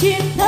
te